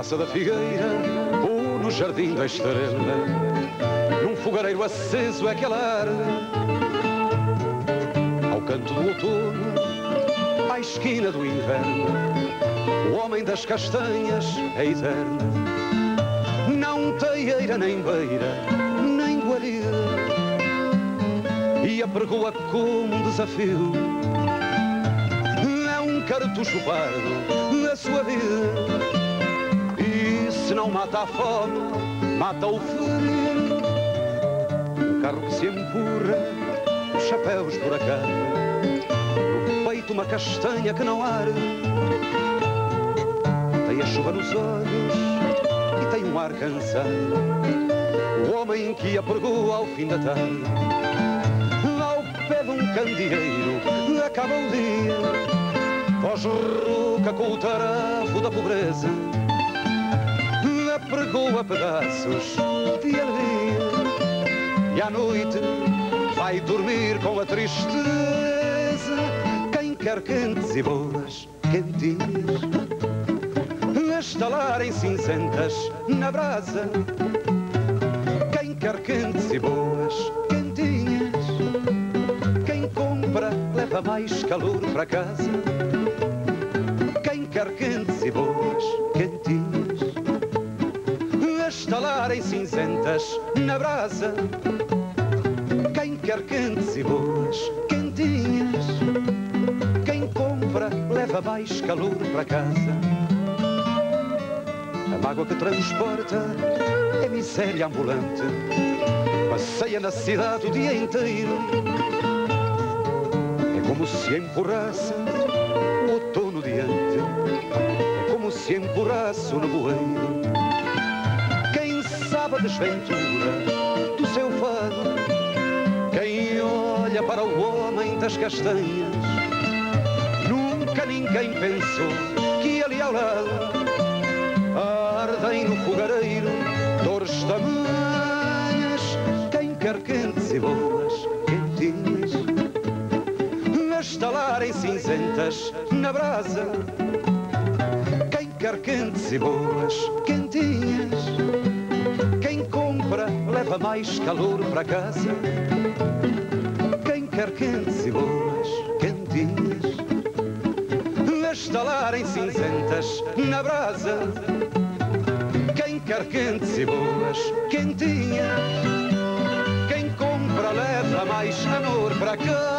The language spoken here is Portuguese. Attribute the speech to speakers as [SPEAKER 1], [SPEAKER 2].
[SPEAKER 1] Praça da Figueira ou no Jardim da Estrela, num fogareiro aceso é que ela arde. Ao canto do outono, à esquina do inverno, o homem das castanhas é eterno. Não teieira nem beira, nem guarida, e a pergoa como um desafio. É um cartucho pardo na sua vida não mata a fome, mata o frio. Um carro que se empurra, os chapéus por acaso, no peito uma castanha que não arde. Tem a chuva nos olhos e tem um ar cansado. O homem que a pergoa ao fim da tarde, ao pé de um candeeiro, acaba o dia. Voz rouca com o tarafo da pobreza pregou a pedaços de alegria e à noite vai dormir com a tristeza. Quem quer quentes e boas quentinhas estalarem cinzentas na brasa. Quem quer quentes e boas quentinhas quem compra leva mais calor para casa. Quem quer quentes e boas estalarem cinzentas na brasa. Quem quer quentes e boas, quentinhas. Quem compra leva mais calor para casa. A mágoa que transporta é miséria ambulante. Passeia na cidade o dia inteiro. É como se empurrasse o outono diante. É como se empurrasse o nevoeiro sabe a desventura do seu fado. Quem olha para o homem das castanhas, nunca ninguém pensou que ali ao lado ardem no fogareiro dores tamanhas. Quem quer quentes e boas, quentinhas, estalarem cinzentas na brasa. Quem quer quentes e boas, quentinhas leva mais calor para casa. Quem quer quentes e boas quentinhas, estalarem cinzentas na brasa. Quem quer quentes e boas quentinhas, quem compra leva mais amor para casa.